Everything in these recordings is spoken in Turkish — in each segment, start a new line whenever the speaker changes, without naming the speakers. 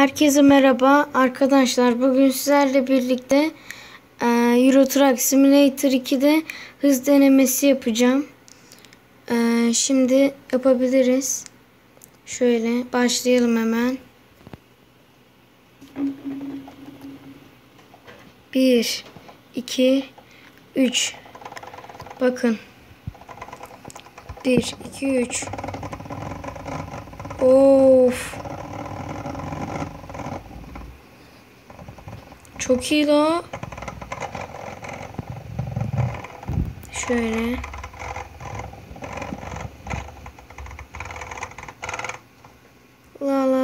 Herkese merhaba arkadaşlar. Bugün sizlerle birlikte e, Euro Truck Simulator 2'de hız denemesi yapacağım. E, şimdi yapabiliriz. Şöyle başlayalım hemen. Bir, iki, üç. Bakın. Bir, iki, üç. Of. Çok iyi la. Şöyle. La la.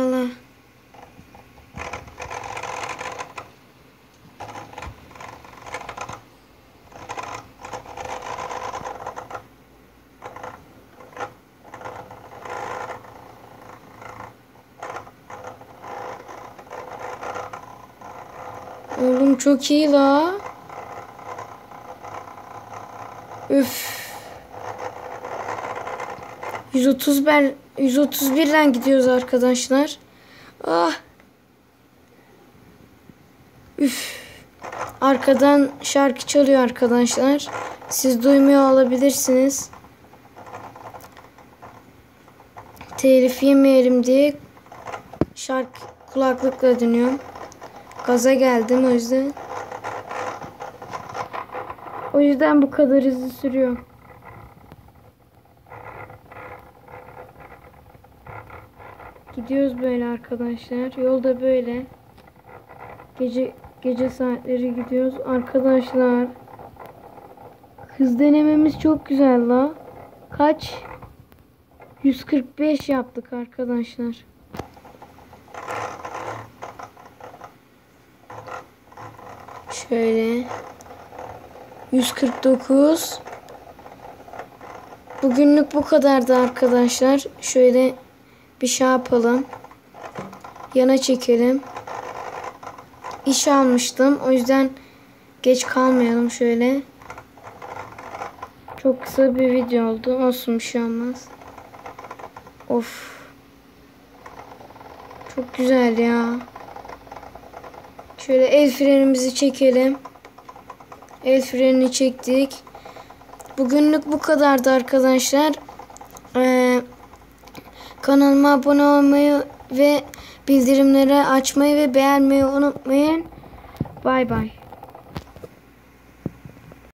Çok iyi la. Üf. 131 131'den gidiyoruz arkadaşlar. Ah. Üf. Arkadan şarkı çalıyor arkadaşlar. Siz duymuyor olabilirsiniz. Telif yemeyelim diye şarkı kulaklıkla dinliyorum. Gaza geldim o yüzden. O yüzden bu kadar hızlı sürüyor. Gidiyoruz böyle arkadaşlar. Yolda böyle. Gece gece saatleri gidiyoruz arkadaşlar. Hız denememiz çok güzel la. Kaç? 145 yaptık arkadaşlar. Şöyle. 149. Bugünlük bu kadardı arkadaşlar. Şöyle bir şey yapalım. Yana çekelim. İş almıştım. O yüzden geç kalmayalım şöyle. Çok kısa bir video oldu. Olsun bir şey olmaz. Of. Çok güzel ya. Şöyle el frenimizi çekelim. El frenini çektik. Bugünlük bu kadardı arkadaşlar. Ee, kanalıma abone olmayı ve bildirimleri açmayı ve beğenmeyi unutmayın. Bay bay.